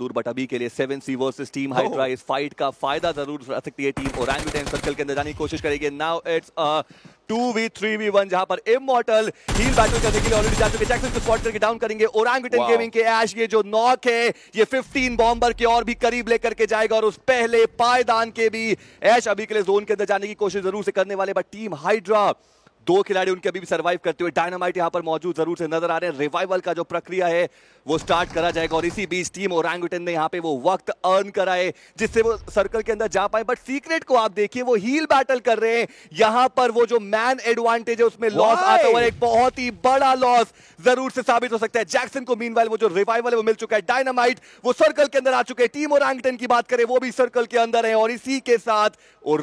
दूर बट अभी के लिए seven C versus team Hydra इस फाइट का फ़ायदा ज़रूर उठा सकती है टीम और सर्कल के अंदर जाने की कोशिश करेगी। Now it's two v three v one जहाँ पर इमोर्टल हील बैटल करने के लिए ऑलरेडी जा चुके जैक्सन को स्पॉट करके डाउन करेंगे ओरंगुटन गेमिंग के ऐश ये जो नॉक है ये 15 बॉम्बर के और भी करीब लेकर के जाएगा और उस पहले पायदान के भी ऐश अभी के लिए जोन के अंदर जाने की कोशिश ज़रूर से करने वाले बट टीम हाइड्रा दो खिलाड़ी उनके अभी भी सर्वाइव करते हुए डायनामाइट यहाँ पर मौजूद ज़रूर से नज़र आ रहे हैं। रिवाइवल का जो प्रक्रिया है, वो स्टार्ट करा जाएगा और इसी बीच टीम और ने यहाँ पे वो वक्त अर्न कराए, जिससे वो सर्कल के अंदर जा पाए। बट सीक्रेट को आप देखिए, वो हील बैटल कर रहे हैं। यहाँ पर वो जो मैन एडवांटेज है, उसमें लॉस आता हुआ एक बहुत ही बड़ा लॉस ज़रूर से साबित हो सकता है। जैक्सन को मीन वो जो रिवाइवल है, वो मिल चुका है। डायनामाइट वो सर्कल के अंदर आ चुके हैं। टीम और की बात करें, वो भी सर्कल के अंदर है और इसी के साथ और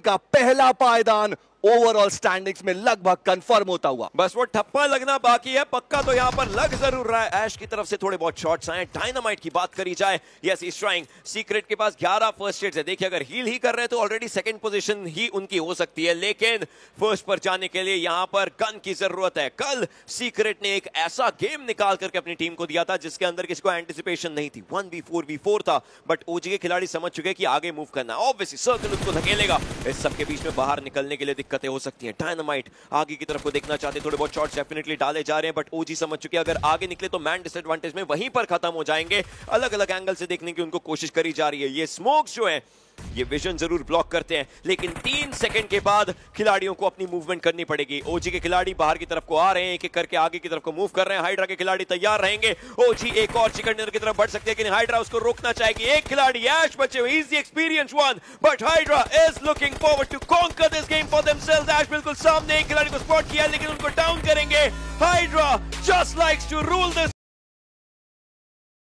का पहला पायदान ओवरऑल स्टैंडिंग्स में लगभग कंफर्म होता हुआ। बस वो ठप्पा लगना बाकी है, पक्का तो यहाँ पर लग ज़रूर रहा है। ऐश की तरफ़ से थोड़े बहुत शॉट्स आए डायनामाइट की बात करी जाए। यस इज़ ट्राइंग सीक्रेट के पास 11 फ़र्स्ट एड्स है। देखिए, अगर हील ही कर रहे हैं तो ऑलरेडी सेकंड पोजीशन ही उनकी हो सकती है। लेकिन फ़र्स्ट पर जाने के लिए यहाँ पर गन की ज़रूरत है। कल सीक्रेट ने एक ऐसा गेम निकाल करके अपनी टीम को दिया था, जिसके अंदर किसी को एंटिसिपेशन नहीं थी। One B four B four था बट ओजी के खिलाड़ी समझ चुके कि आगे मूव करना ऑब्वियसली सर्कल उसको धकेलेगा। इस सबके बीच में बाहर निकलने के लिए दिक्कतें हो सकती हैं। डायनामाइट आगे की तरफ़ को देखना चाहते हैं। थोड़े बहुत शॉट्स डेफिनेटली डाले जा रहे हैं बट ओजी समझ चुके हैं। अगर आगे निकले तो मैन डिसएडवांटेज में वहीं पर खत्म हो जाएँगे। अलग अलग एंगल से देखने की उनको कोशिश करी जा रही है। ये स्मोक्स जो है ये विजन ज़रूर ब्लॉक करते हैं। लेकिन तीन सेकंड के बाद खिलाड़ियों को अपनी मूवमेंट करनी पड़ेगी। ओजी के खिलाड़ी बाहर की तरफ़ को आ रहे हैं एक एक करके आगे की तरफ़ को मूव कर रहे हैं। हाइड्रा के खिलाड़ी तैयार रहेंगे। ओजी एक और चिकन डिनर की तरफ़ बढ़ सकते हैं हाइड्रा उसको रोकना चाहेगी। एक खिलाड़ी ऐश बचे easy experience one but Hydra is looking forward to conquer this game for themselves Ash बिल्कुल सामने, एक खिलाड़ी को स्पॉट किया, लेकिन उनको डाउन करेंगे। Hydra just likes to rule this